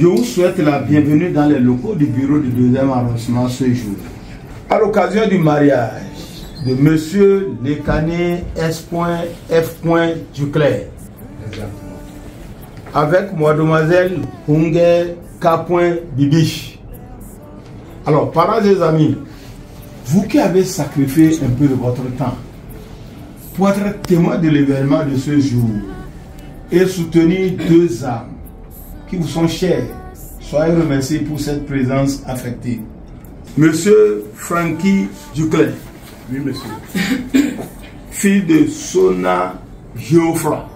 Je vous souhaite la bienvenue dans les locaux du bureau du deuxième arrondissement ce jour. À l'occasion du mariage de Monsieur Lécané S.F. Duclerc, avec Mademoiselle Hunger K. Bibiche. Alors, parents et amis, vous qui avez sacrifié un peu de votre temps pour être témoin de l'événement de ce jour et soutenir deux âmes qui vous sont chers, soyez remerciés pour cette présence affective. Monsieur Frankie Duclerc. Oui, monsieur. Fils de Sona Geoffroy.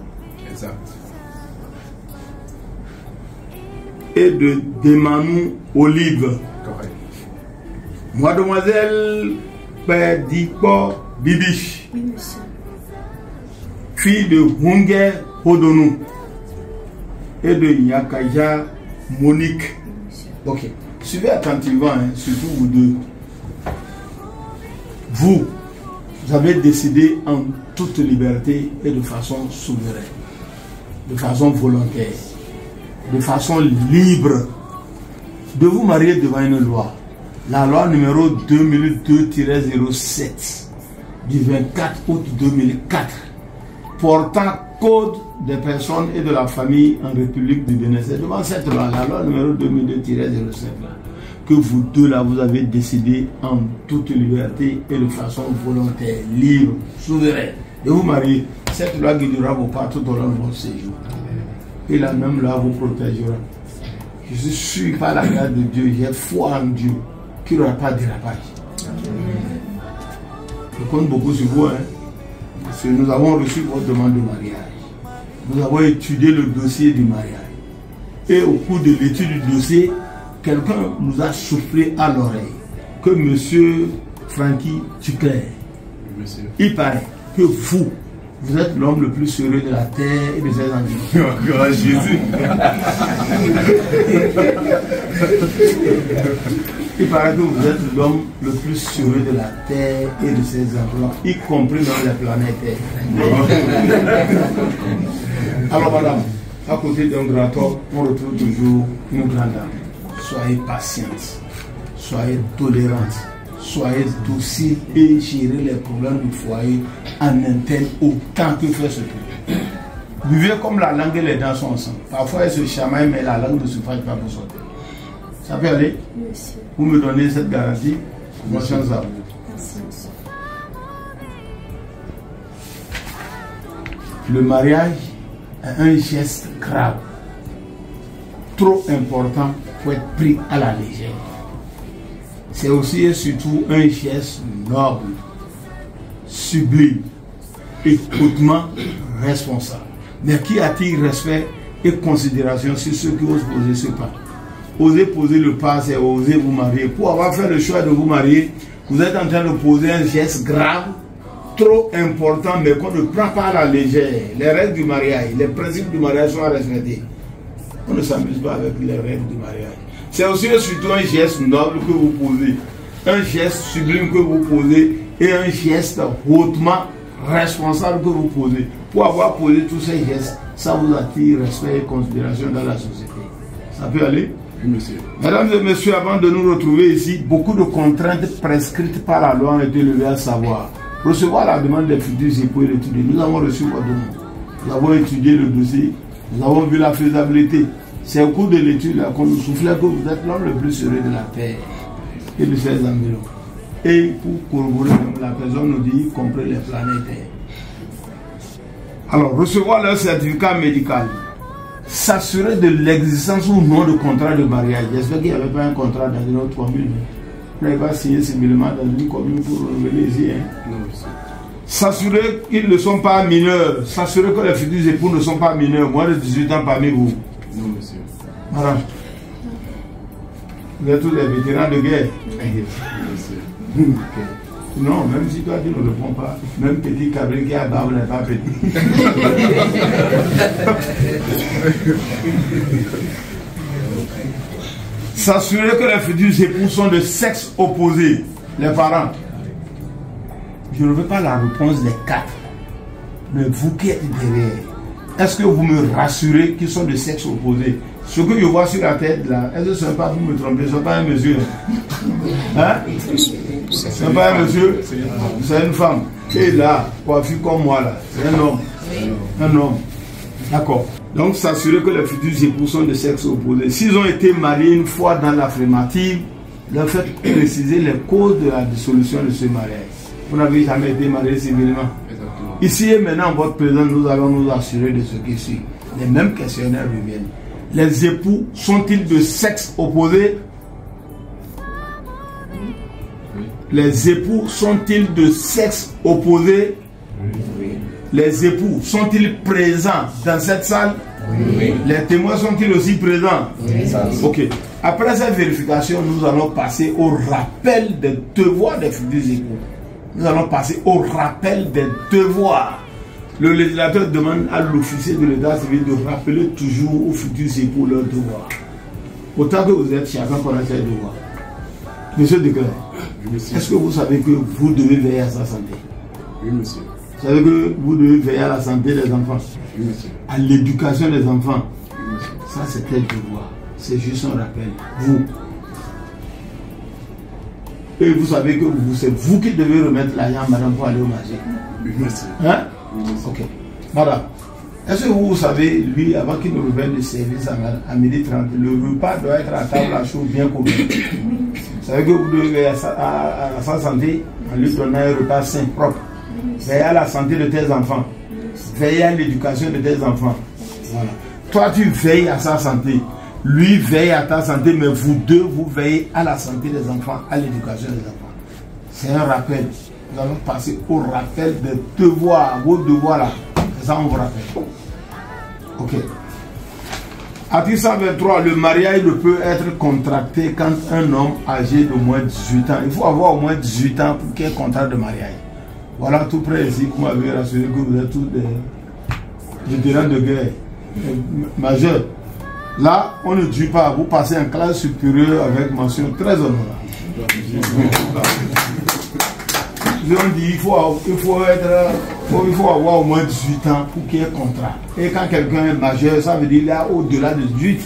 Exact. Et de Demanou Olive. Correct. Mademoiselle Pedipo Bibiche. Oui, monsieur. Fille de Hunger Hodonou. Et de Yakaja Monique. Ok. Suivez attentivement, hein, surtout vous deux. Vous, vous avez décidé en toute liberté et de façon souveraine, de façon volontaire, de façon libre, de vous marier devant une loi. La loi numéro 2002-07 du 24 août 2004 portant code des personnes et de la famille en République du Bénin. C'est devant cette loi, la loi numéro 2002-07 là, que vous deux là, vous avez décidé en toute liberté et de façon volontaire, libre, souveraine, de vous marier. Cette loi guidera vos pas tout au long de votre séjour. Et la même loi vous protégera. Je suis sûr par la grâce de Dieu, j'ai foi en Dieu, qu'il n'y aura pas de dérapage. Je compte beaucoup sur vous, hein, parce que nous avons reçu votre demande de mariage. Nous avons étudié le dossier du mariage. Et au cours de l'étude du dossier, quelqu'un nous a soufflé à l'oreille que monsieur Frankie Tucler, monsieur. il paraît que vous, vous êtes l'homme le plus heureux de la terre et de ses environs. Grâce à Jésus. Il paraît que vous êtes l'homme le plus heureux de la terre et de ses environs, y compris dans les planètes. Alors madame, à côté d'un grand homme, on retrouve toujours une grande dame. Soyez patiente, soyez tolérante, soyez docile et gérez les problèmes du foyer en interne autant que faire ce peut. Vivez comme la langue et les dents sont ensemble. Parfois, elles se chamaillent, mais la langue ne se fâche pas pour sortir. Ça peut aller? Oui, monsieur. Vous me donnez cette garantie vous. Merci, monsieur. Le mariage un geste grave, trop important pour être pris à la légère. C'est aussi et surtout un geste noble, sublime et hautement responsable, mais qui attire respect et considération sur ceux qui osent poser ce pas. Oser poser le pas, c'est oser vous marier. Pour avoir fait le choix de vous marier, vous êtes en train de poser un geste grave, trop important, mais qu'on ne prend pas à la légère. Les règles du mariage, les principes du mariage sont à respecter. On ne s'amuse pas avec les règles du mariage. C'est aussi et surtout un geste noble que vous posez, un geste sublime que vous posez et un geste hautement responsable que vous posez. Pour avoir posé tous ces gestes, ça vous attire respect et considération dans la société. Ça peut aller? Oui, monsieur. Mesdames et messieurs, avant de nous retrouver ici, beaucoup de contraintes prescrites par la loi ont été levées à savoir. Recevoir la demande des futurs époux et l'étudier. Nous avons reçu votre demande. Nous avons étudié le dossier. Nous avons vu la faisabilité. C'est au cours de l'étude qu'on nous soufflait que vous êtes l'homme le plus heureux de la terre et de ses environs. Et pour corroborer, la personne nous dit, compris les planètes. Alors, recevoir leur certificat médical, s'assurer de l'existence ou non de contrat de mariage. J'espère qu'il n'y avait pas un contrat dans une autre commune. N'avez pas signé civilement dans une commune pour renouveler ici. Hein. Non, monsieur. S'assurer qu'ils ne sont pas mineurs. S'assurer que les futurs époux ne sont pas mineurs. Moins de 18 ans parmi vous. Non, monsieur. Madame. Vous êtes tous des vétérans de guerre. Oui, monsieur. Non, même si toi tu ne réponds pas, même petit cabri qui a barbe n'est pas petit. S'assurer que les futurs époux sont de sexe opposé, les parents. Je ne veux pas la réponse des quatre, mais vous qui êtes derrière, est-ce que vous me rassurez qu'ils sont de sexe opposé? Ce que je vois sur la tête là, est-ce que ce n'est pas vous me trompez, ce n'est pas un monsieur? Hein? Ce n'est pas un monsieur, c'est une femme. Et là, coiffure comme moi là, c'est un homme. Un homme. D'accord. Donc s'assurer que les futurs époux sont de sexe opposé. S'ils ont été mariés une fois dans l'affirmative, leur fait préciser les causes de la dissolution de ce mariage. Vous n'avez jamais été marié civilement. Exactement. Ici et maintenant, en votre présence, nous allons nous assurer de ce qui suit. Les mêmes questionnaires reviennent. Les époux sont-ils de sexe opposé? Oui. Les époux sont-ils de sexe opposé? Les époux sont-ils présents dans cette salle? Les témoins sont-ils aussi présents? Ok. Après cette vérification, nous allons passer au rappel des devoirs des futurs époux. Nous allons passer au rappel des devoirs. Le législateur demande à l'officier de l'état civil de rappeler toujours aux futurs époux leurs devoirs. Autant que vous êtes, chacun connaît ses devoirs. Monsieur Oui, monsieur. est-ce que vous savez que vous devez veiller à sa santé? Oui, monsieur. Vous savez que vous devez veiller à la santé des enfants, Oui, à l'éducation des enfants. Oui. Ça, c'est quel devoir C'est juste un rappel. Vous. Et vous savez que vous, c'est vous qui devez remettre l'argent à madame pour aller au marché. Oui, monsieur. Hein? Monsieur. Ok. Madame, est-ce que vous savez, lui, avant qu'il ne revienne du service à, à midi 30, le repas doit être à table à chaud bien couvert Vous savez que vous devez veiller à, à- à sa santé en lui donnant un repas sain, propre. Veiller à la santé de tes enfants. Veiller à l'éducation de tes enfants. Voilà. Toi, tu veilles à sa santé. Lui veille à ta santé, mais vous deux, vous veillez à la santé des enfants, à l'éducation des enfants. C'est un rappel. Nous allons passer au rappel des devoirs, vos devoirs là. C'est ça, on vous rappelle. Ok. Article 123, le mariage ne peut être contracté quand un homme âgé de moins de 18 ans. Il faut avoir au moins 18 ans pour qu'il y ait contrat de mariage. Voilà tout près ici, vous m'avez rassuré que vous êtes tous des vétérans de guerre majeurs. Là, on ne dit pas, vous passez en classe supérieure avec mention très honorable. Ils ont dit il faut, il faut avoir au moins 18 ans pour qu'il y ait contrat. Et quand quelqu'un est majeur, ça veut dire est au-delà de 18.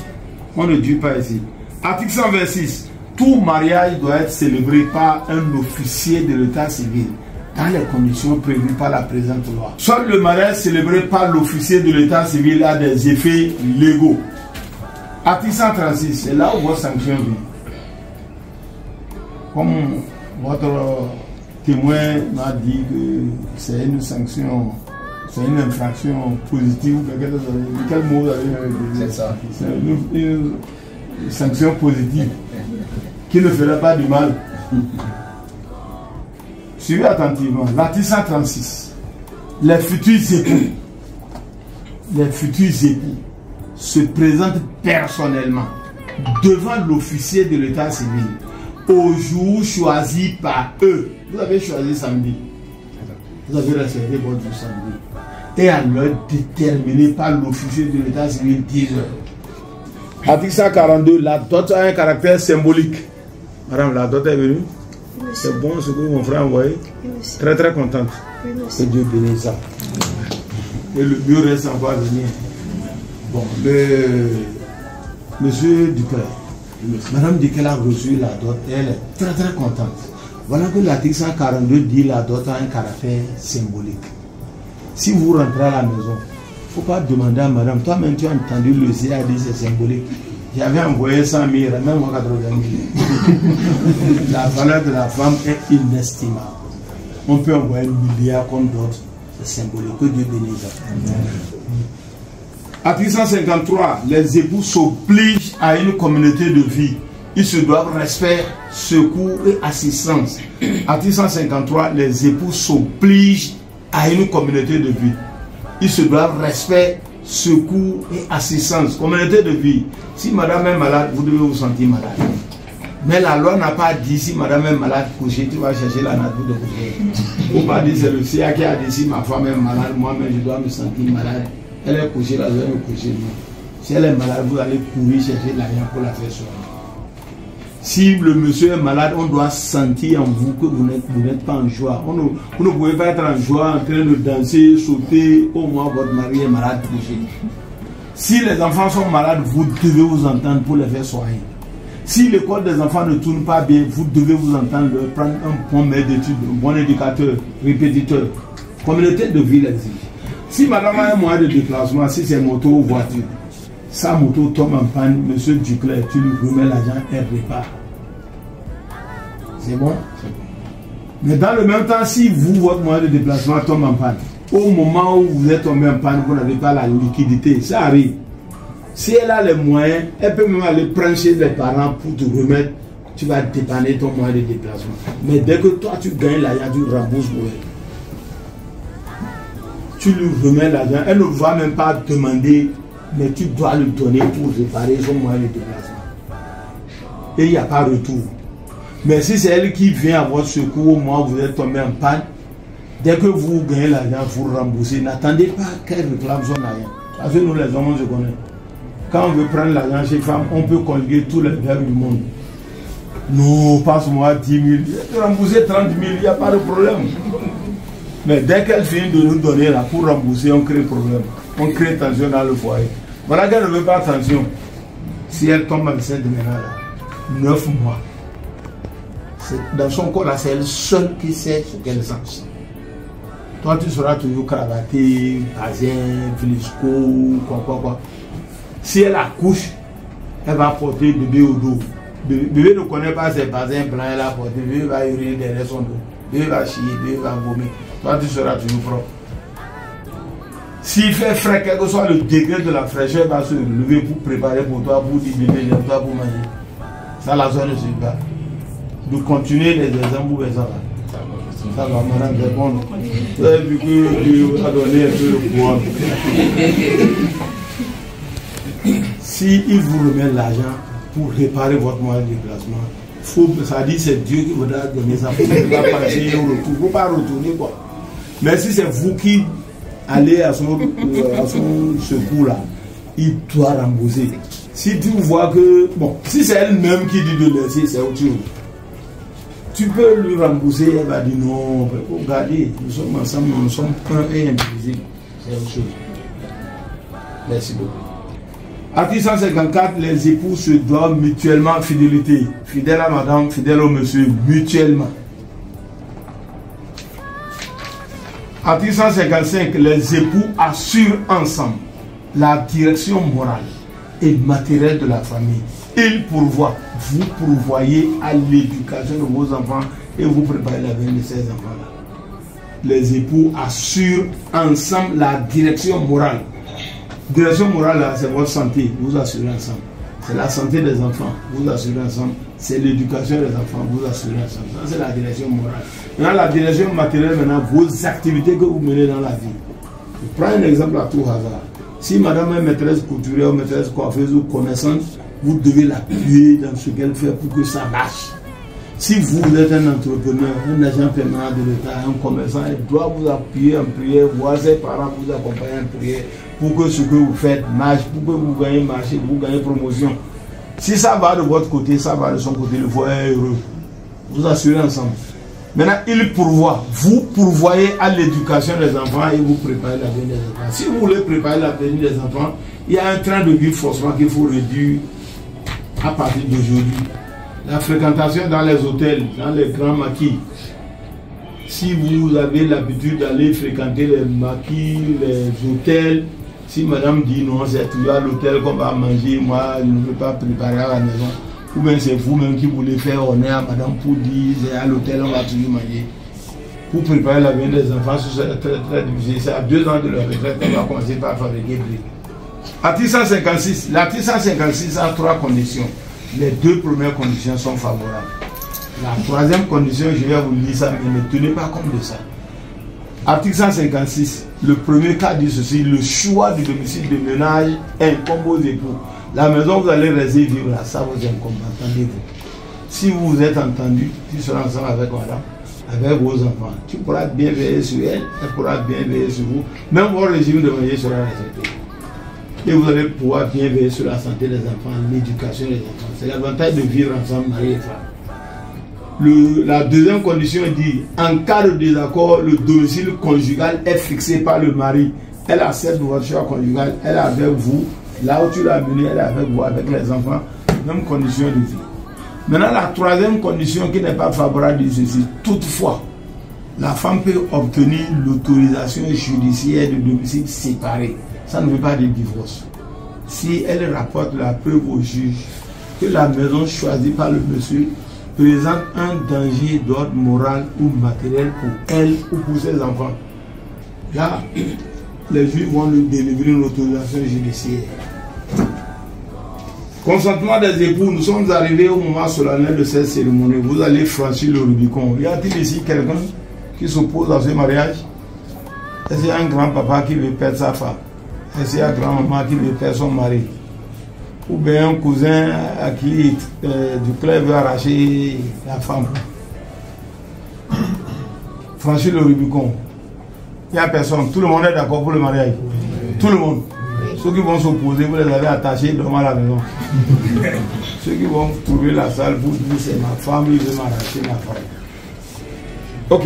On ne dit pas ici. Article 126. Tout mariage doit être célébré par un officier de l'état civil dans les conditions prévues par la présente loi. Seul le mariage célébré par l'officier de l'état civil a des effets légaux. Article 136, c'est là où votre sanction vient comme votre témoin m'a dit que c'est une sanction, c'est une infraction positive, quel mot vous avez dit C'est ça. C'est une, une sanction positive qui ne ferait pas du mal. Suivez attentivement. L'article 136. Les futurs époux, les futurs époux se présentent personnellement devant l'officier de l'état civil au jour choisi par eux. Vous avez choisi samedi. Vous avez respecté votre jour samedi. Et à l'heure déterminée par l'officier de l'état civil 10 heures. Article 142, la dot a un caractère symbolique. Madame, la dot est venue. C'est bon ce que mon frère a envoyé. Très très contente. Que Dieu bénisse ça. Et le mieux reste encore à venir. Bon, le monsieur Dupère. Madame dit qu'elle a reçu la dot et elle est très très contente. Voilà que l'article 142 dit la dot a un caractère symbolique. Si vous rentrez à la maison, il ne faut pas demander à madame, toi-même tu as entendu le C a dit c'est symbolique. J'avais envoyé 100 000, même moi 80 000. la valeur de la femme est inestimable. On peut envoyer un milliard comme d'autres. C'est symbolique. Que Dieu bénisse. Article 153, les époux s'obligent à une communauté de vie. Ils se doivent respect, secours et assistance. Article 153, les époux s'obligent à une communauté de vie. Ils se doivent respect, secours et assistance. Communauté de vie. Si madame est malade, vous devez vous sentir malade. Mais la loi n'a pas dit si madame est malade, coucher, tu vas chercher la nature de coucher. Faut pas dire c'est le CIA qui a dit si ma femme est malade, moi-même je dois me sentir malade. Elle est couchée là, je vais me coucher. Si elle est malade, vous allez courir chercher l'argent pour la faire soigner. Si le monsieur est malade, on doit sentir en vous que vous n'êtes, pas en joie. Vous ne pouvez pas être en joie, en train de danser, sauter, au moins votre mari est malade. Si les enfants sont malades, vous devez vous entendre pour les faire soigner. Si l'école des enfants ne tourne pas bien, vous devez vous entendre, prendre un bon maître d'études, un bon éducateur, répétiteur. Communauté de ville exige. Si madame a un moyen de déplacement, si c'est moto ou voiture, sa moto tombe en panne, monsieur Duclerc, tu lui remets l'argent, elle répare. C'est bon? Mais dans le même temps, si vous, votre moyen de déplacement tombe en panne, au moment où vous êtes tombé en panne, vous n'avez pas la liquidité, ça arrive. Si elle a les moyens, elle peut même aller prendre chez les parents pour te remettre. Tu vas dépanner ton moyen de déplacement. Mais dès que toi tu gagnes l'argent, tu rembourses pour elle. Tu lui remets l'argent. Elle ne va même pas demander, mais tu dois lui donner pour réparer son moyen de déplacement. Et il n'y a pas retour. Mais si c'est elle qui vient à votre secours au vous êtes tombé en panne, dès que vous gagnez l'argent, vous remboursez. N'attendez pas qu'elle réclame son argent. Parce que nous, les hommes, on se connaît. Quand on veut prendre l'argent chez femme, on peut conjuguer tous les verbes du monde. Non, passe-moi 10 000. Rembourser 30 000, il n'y a pas de problème. Mais dès qu'elle finit de nous donner là pour rembourser, on crée problème. On crée tension dans le foyer. Voilà qu'elle ne veut pas attention. Si elle tombe enceinte maintenant là, 9 mois. Dans son corps là, c'est elle seule qui sait ce qu'elle sent. Toi, tu seras toujours cravaté, bazin, flisco, quoi, quoi, quoi. Si elle accouche, elle va porter le bébé au dos. Le bébé ne connaît pas ses basins blancs, elle a porté. Bébé va uriner derrière son dos. Bébé va chier, le bébé va vomir. Toi, tu seras toujours propre. S'il fait frais, quel que soit le degré de la fraîcheur, va se lever pour préparer pour toi, pour dire bébé, j'aime toi pour manger. Ça, la zone ne suit pas. De continuer les exemples, ça va. Ça va, madame, répondre. Vous avez vu que Dieu a donné un peu le pouvoir. Si il vous remet l'argent pour réparer votre moyen de déplacement, faut, ça dit c'est Dieu qui vous a donné ça. Vous ne pas passer au retour. Il ne faut pas retourner quoi. Mais si c'est vous qui allez à son, euh, à son secours là, il doit rembourser. Si tu vois que, bon, si c'est elle-même qui dit de laisser, c'est autre chose. Tu peux lui rembourser, elle va dire non, regardez, nous sommes ensemble, nous sommes un et indivisibles. C'est autre chose. Merci beaucoup. Article 154, les époux se doivent mutuellement fidélité. Fidèle à madame, fidèle au monsieur, mutuellement. Article 155, les époux assurent ensemble la direction morale et matérielle de la famille. Ils pourvoient, vous pourvoyez à l'éducation de vos enfants et vous préparez l'avenir de ces enfants-là. Les époux assurent ensemble la direction morale Direction morale, c'est votre santé, vous assurez ensemble. C'est la santé des enfants, vous assurez ensemble. C'est l'éducation des enfants, vous assurez ensemble. C'est la direction morale. Maintenant, la direction matérielle, maintenant, vos activités que vous menez dans la vie. Je prends un exemple à tout hasard. Si madame est maîtresse couturière, maîtresse coiffeuse ou connaissante, vous devez l'appuyer dans ce qu'elle fait pour que ça marche. Si vous êtes un entrepreneur, un agent permanent de l'État, un commerçant, il doit vous appuyer en prière, voir ses parents vous accompagner en prière pour que ce que vous faites marche, pour que vous gagnez marché, pour vous gagnez promotion. Si ça va de votre côté, ça va de son côté, le est heureux. Vous assurez ensemble. Maintenant, il pourvoit. Vous pourvoyez à l'éducation des enfants et vous préparez l'avenir des enfants. Si vous voulez préparer l'avenir des enfants, il y a un train de vie forcément qu'il faut réduire à partir d'aujourd'hui. La fréquentation dans les hôtels, dans les grands maquis. Si vous avez l'habitude d'aller fréquenter les maquis, les hôtels, si madame dit non, c'est toujours à l'hôtel qu'on va manger, moi je ne veux pas préparer à la maison. Ou bien c'est vous-même qui voulez faire honneur à madame pour dire c'est à l'hôtel on va toujours manger. Pour préparer la vie des enfants, c'est très, très difficile. C'est à deux ans de leur retraite qu'on va commencer par fabriquer briques. Article 156. L'article 156 a trois conditions. Les deux premières conditions sont favorables. La troisième condition, je vais vous lire ça, mais ne tenez pas compte de ça. Article 156, le premier cas dit ceci, le choix du domicile de ménage incombe aux époux. La maison vous allez rester vivre là, ça vous incombe, entendez-vous. Si vous vous êtes entendu, tu seras ensemble avec madame, avec vos enfants. Tu pourras bien veiller sur elle, elle pourra bien veiller sur vous. Même votre régime de manger sera respecté. Et vous allez pouvoir bien veiller sur la santé des enfants, l'éducation des enfants. C'est l'avantage de vivre ensemble, mari et femme la deuxième condition dit en cas de désaccord, le domicile conjugal est fixé par le mari. Elle accepte votre choix conjugal, elle est avec vous Là où tu l'as amené, elle est avec vous, avec les enfants, même condition de vie. Maintenant, la troisième condition qui n'est pas favorable de ceci, toutefois, la femme peut obtenir l'autorisation judiciaire de domicile séparé. Ça ne veut pas dire divorce. Si elle rapporte la preuve au juge que la maison choisie par le monsieur présente un danger d'ordre moral ou matériel pour elle ou pour ses enfants, là, les juges vont lui délivrer une autorisation judiciaire. Consentement des époux, nous sommes arrivés au moment solennel de cette cérémonie. Vous allez franchir le Rubicon. Y a-t-il ici quelqu'un qui s'oppose à ce mariage? Est-ce qu'il y a un grand-papa qui veut perdre sa femme? Est-ce qu'il y a une grand-maman qui veut perdre son mari? Ou bien un cousin à qui euh, du club veut arracher la femme Franchir le Rubicon. Il n'y a personne. Tout le monde est d'accord pour le mariage. Tout le monde. Ceux qui vont s'opposer, vous les avez attachés devant la maison. Ceux qui vont trouver la salle, vous dites c'est ma femme, il veut m'arracher ma femme. Ok.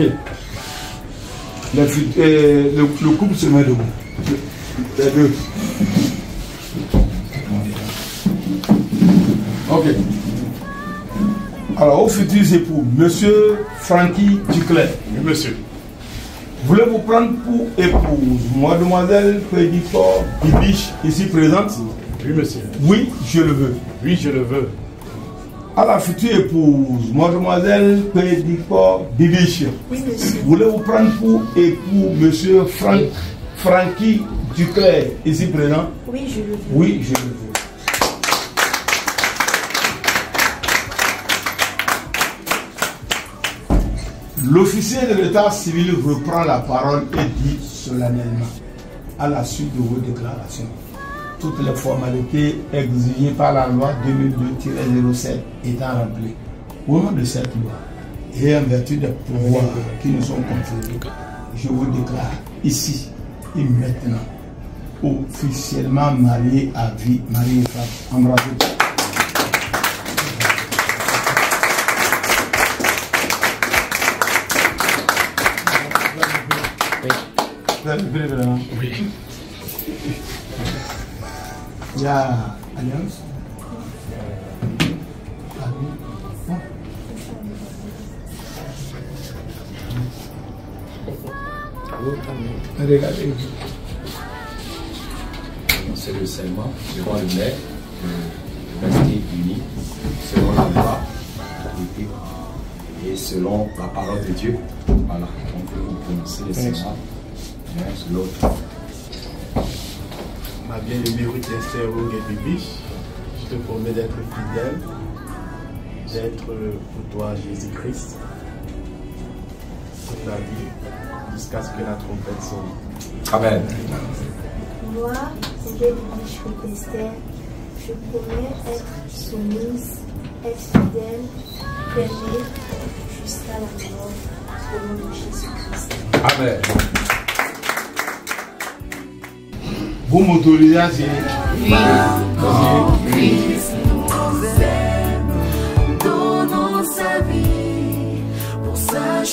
Le, euh, le, le couple se met debout. Les deux. Ok. Alors, au futur époux, monsieur Frankie Duclerc. Oui, monsieur. Voulez-vous prendre pour épouse mademoiselle Pédicor Bibiche, ici présente? Oui, monsieur. Oui, je le veux. Oui, je le veux. À la future épouse, mademoiselle Pédicor Bibiche, Oui, monsieur. voulez-vous prendre pour époux monsieur Frank, Frankie Duclerc, ici présent? Oui, je le veux. Oui, je le veux. L'officier de l'état civil reprend la parole et dit solennellement, à la suite de vos déclarations, toutes les formalités exigées par la loi 2002-07 étant remplies. Au nom de cette loi et en vertu des pouvoirs qui nous sont conférés, je vous déclare ici et maintenant officiellement marié à vie, marié et femme. Embrassez. Vous avez vraiment Oui. Il y a Alliance Ah oui. Bon. Regardez. C'est le serment devant le maire de rester unis selon la loi et- et selon la parole de Dieu. Voilà, donc vous prononcez le serment sur l'autre. Ma bien-aimée Ruth Esther Bibiche, je te promets d'être fidèle, d'être pour toi Jésus-Christ, toute la vie, jusqu'à ce que la trompette sonne. Amen. Moi, Roger Bibiche Esther, je promets être soumise, être fidèle, aimer jusqu'à la mort au nom de Jésus-Christ. Amen. Vous m'autorisez à signer donnant sa vie pour sa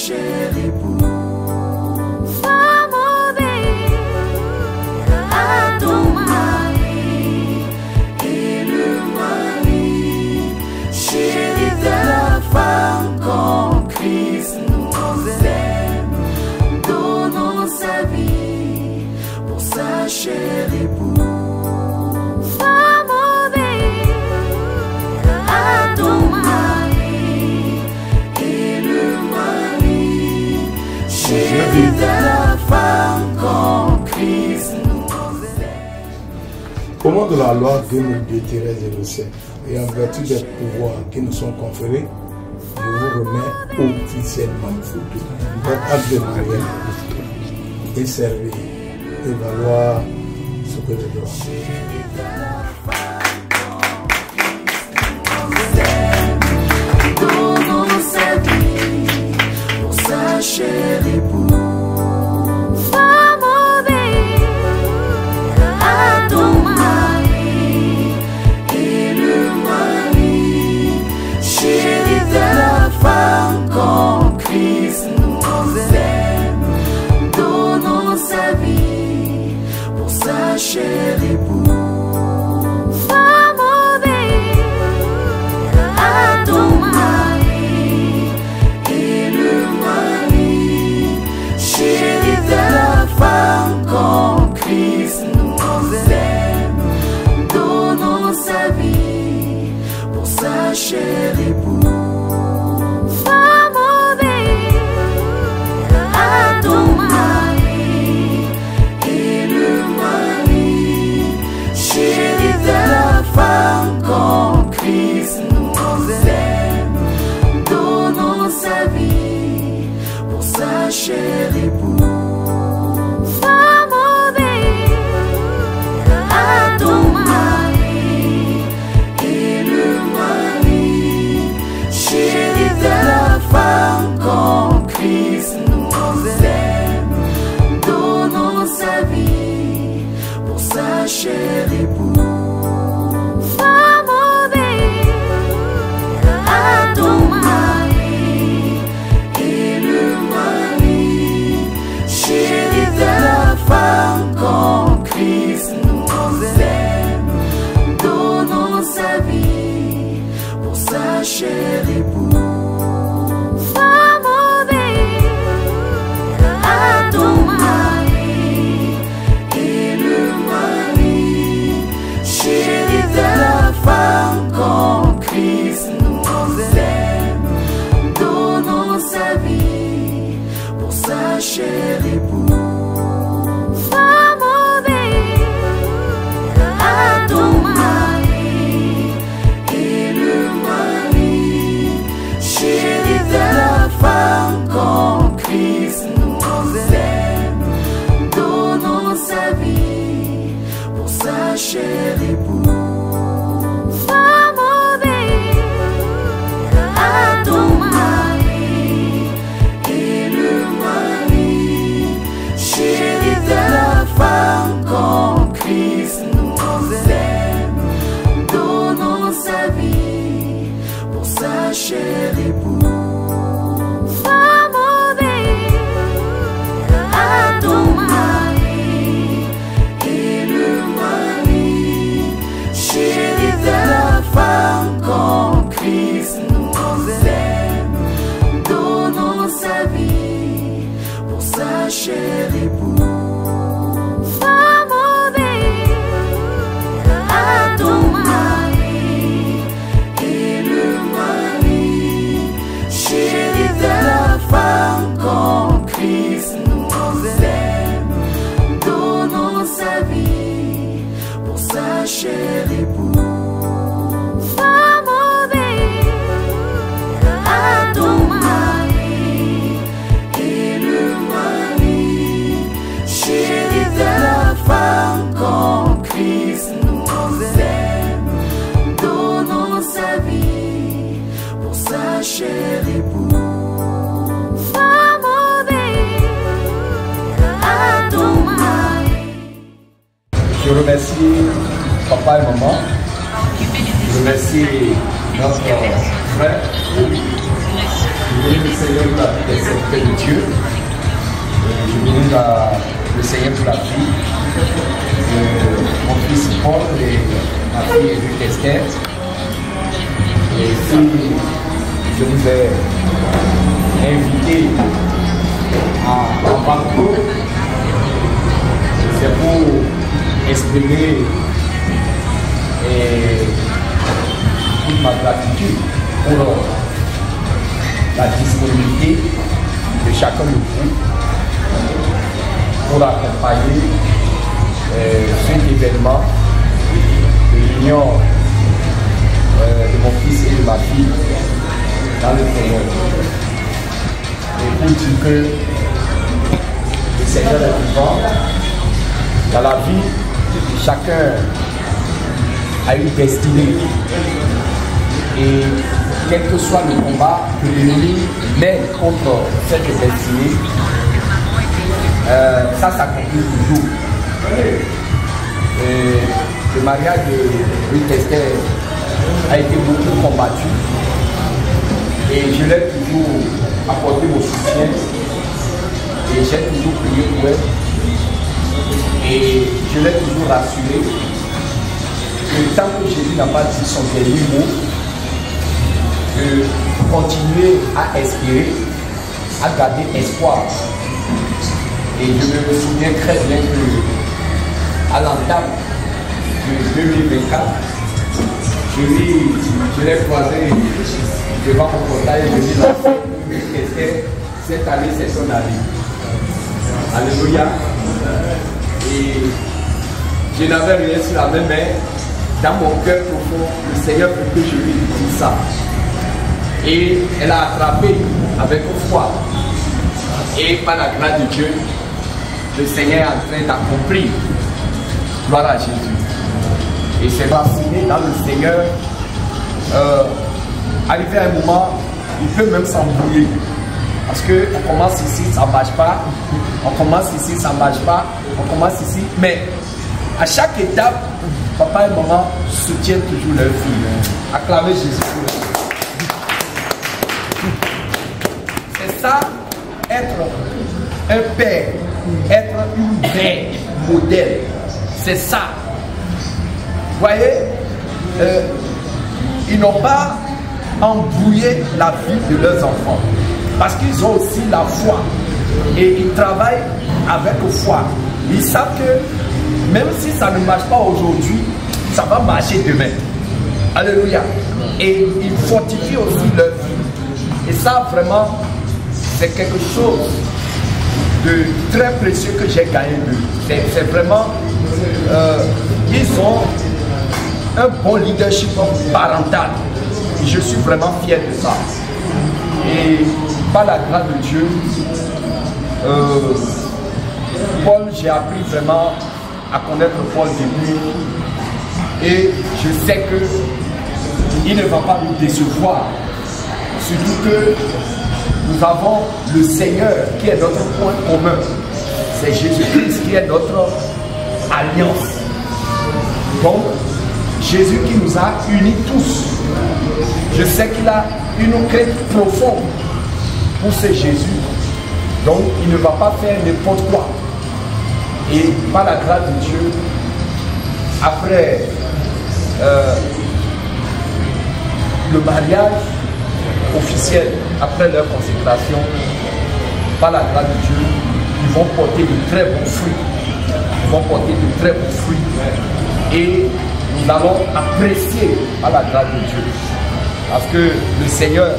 sa chère épouse. Femme obéie à ton mari. Et le mari, chérie de la femme comme Christ nous nom de la loi 2002-07 et en vertu des pouvoirs qui nous sont conférés, je vous remets officiellement votre acte de mariage et servir et valoir ce que je dois. cher époux. Femme obéie à ton mari et le mari, chérie de la femme qu'en Christ nous aime, donnons sa vie pour sa chère époux. cher époux. Femme obéie à ton mari et le mari, chéri de la femme, quand Christ nous aime, donnons sa vie pour sa chère époux. Pour sa Sa vie pour sa chère époux. Femme obéie à ton mari et le mari chéri de la femme comme Christ nous aime. Donnons sa vie pour sa chère époux. Chère époux. Je remercie papa et maman. Je remercie notre frère. Je bénis le Seigneur pour la vie des serviteurs de Dieu. Je bénis le Seigneur pour la vie de mon fils Paul et ma fille Ruth Esther. Et si je vous ai invité à en parcours, c'est pour exprimer toute ma gratitude pour la disponibilité de chacun de vous pour accompagner euh, cet événement de l'union euh, de mon fils et de ma fille dans le Seigneur. Et pour que le Seigneur est vivant, dans la vie, chacun a une destinée. Et quel que soit le combat que l'ennemi mène contre cette destinée, euh, ça s'accomplit toujours. Le mariage de Esther a été beaucoup combattu. Et je l'ai toujours apporté mon soutien. Et j'ai toujours prié pour elle. Et je l'ai toujours rassuré que tant que Jésus n'a pas dit son dernier mot, de continuer à espérer, à garder espoir. Et je me souviens très bien que à l'entame de 2024, je l'ai croisé devant mon portail et ai dit, qu'est-ce que cette année c'est son année. Alléluia. Et je n'avais rien sur la main, mais dans mon cœur profond, le Seigneur veut que je lui dise ça. Et elle a attrapé avec foi. Et par la grâce de Dieu, le Seigneur est en train d'accomplir. Gloire à Jésus. Et c'est fasciné dans le Seigneur. Euh, arrivé à un moment, il peut même s'embrouiller. Parce qu'on commence ici, ça ne marche pas. On commence ici, ça ne marche pas. On commence ici. Mais à chaque étape, papa et maman soutiennent toujours leur fille. Acclamez Jésus. C'est ça, être un père, être une mère modèle. C'est ça. Vous voyez, euh, ils n'ont pas embrouiller la vie de leurs enfants. Parce qu'ils ont aussi la foi. Et ils travaillent avec foi. Ils savent que même si ça ne marche pas aujourd'hui, ça va marcher demain. Alléluia. Et ils fortifient aussi leur vie. Et ça, vraiment, c'est quelque chose de très précieux que j'ai gagné. C'est c'est vraiment, euh, ils ont un bon leadership parental. Je suis vraiment fier de ça. Et par la grâce de Dieu, euh, Paul, j'ai appris vraiment à connaître Paul depuis. Et je sais que il ne va pas nous décevoir. Surtout que nous avons le Seigneur qui est notre point commun. C'est Jésus-Christ qui est notre alliance. Donc, Jésus qui nous a unis tous. Je sais qu'il a une crainte profonde pour ce Jésus. Donc, il ne va pas faire n'importe quoi. Et par la grâce de Dieu, après euh, le mariage officiel, après leur consécration, par la grâce de Dieu, ils vont porter de très bons fruits. Ils vont porter de très bons fruits. Et nous allons apprécier par la grâce de Dieu. Parce que le Seigneur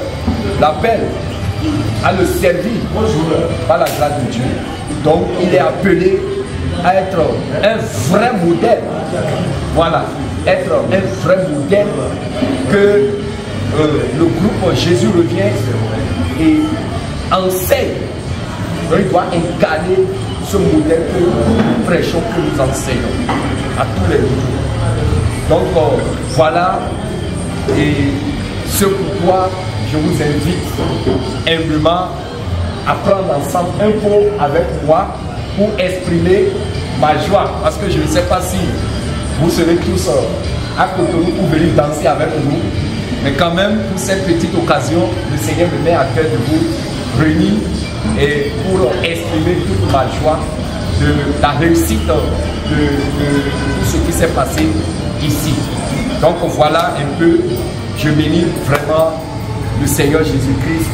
l'appelle à le servir par la grâce de Dieu. Donc il est appelé à être un vrai modèle. Voilà, être un vrai modèle que euh, le groupe Jésus revient et enseigne. Il doit incarner ce modèle que nous prêchons, que nous enseignons à tous les jours. Donc euh, voilà, et ce pourquoi je vous invite humblement à prendre ensemble un pot avec moi pour exprimer ma joie. Parce que je ne sais pas si vous serez tous euh, à Cotonou pour venir danser avec nous. Mais quand même, pour cette petite occasion, le Seigneur me met à cœur de vous réunir et pour exprimer toute ma joie de la réussite de, tout ce qui s'est passé ici. Donc voilà un peu, je bénis vraiment le Seigneur Jésus-Christ,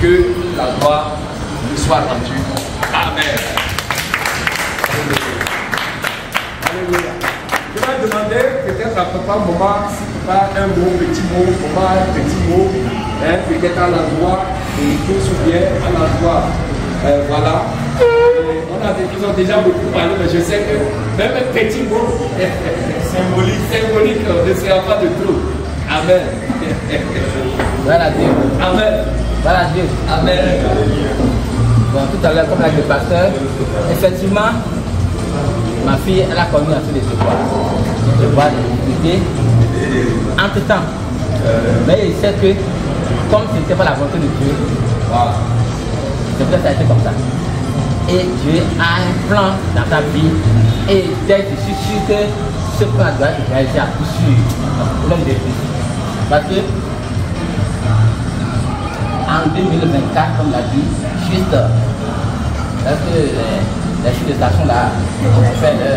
que la gloire lui soit rendue. Amen. Alléluia. Je vais demander peut-être à papa, maman, si papa un mot, petit mot, maman, un petit mot, hein, peut-être à l'endroit, et tous ou bien à l'endroit. Euh, voilà. Et on a ils ont déjà beaucoup parlé, mais je sais que même un petit mot symbolique, symbolique ne sera pas de trop. Amen. Voilà Dieu. Amen. Voilà Dieu. Amen. Bon, tout à l'heure, comme dit le pasteur, effectivement, ma fille, elle a connu un peu les devoirs. Les devoirs de difficulté. Entre temps, mais il sait que, comme ce n'était pas la volonté de Dieu, c'est que ça a été comme ça. Et Dieu a un plan dans ta vie. Et dès que je suis sûr que ce plan doit être réalisé à coup sûr. L'homme de Dieu. Parce que en 2024, comme l'a dit, juste parce que les, les de station là ont fait le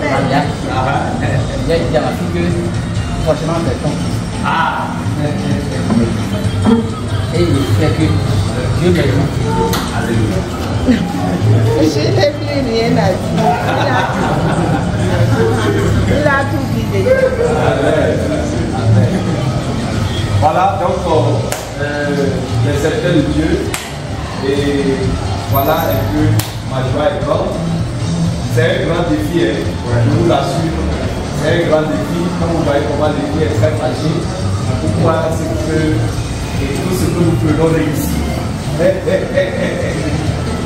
mariage. J'ai dit à ma fille que franchement c'est ton. Ah. Et il sait que Dieu m'aime. Alléluia. Je n'ai plus rien à dire. Il a, tout déjà. Voilà, donc euh, euh, les secrets de Dieu. Et voilà un peu ma joie est grande. C'est un grand défi, hein, je vous l'assure. C'est un grand défi. Comme vous voyez comment le défi est très fragile. Pourquoi c'est que et tout ce que nous prenons réussit.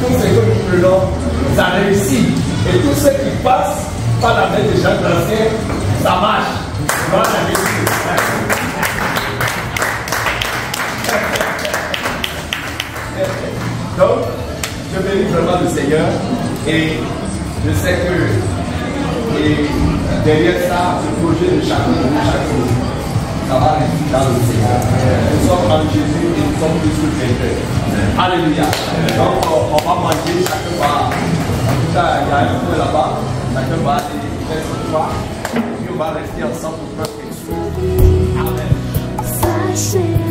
Tout ce que nous prenons, ça réussit. Et tout ce qui passe par la main des gens d'anciens, ça marche. Donc, je bénis vraiment le Seigneur et je sais que derrière ça, le projet de chacun de nous, chaque jour, ça va rester dans le Seigneur. Nous sommes en Jésus et nous sommes tous vainqueurs. Alléluia. Donc, on, on va manger, chacun va. En tout cas, il y a un peu là-bas, chacun va aller faire son choix. Et puis, on va rester ensemble pour faire quelque chose. Amen. blessed